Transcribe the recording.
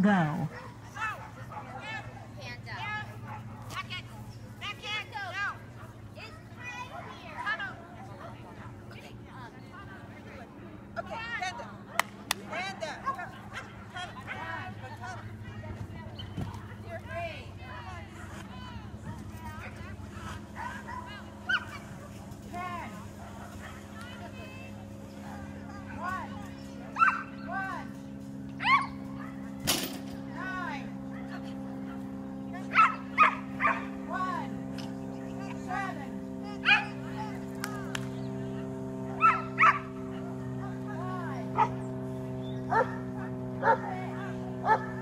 Go. Oh!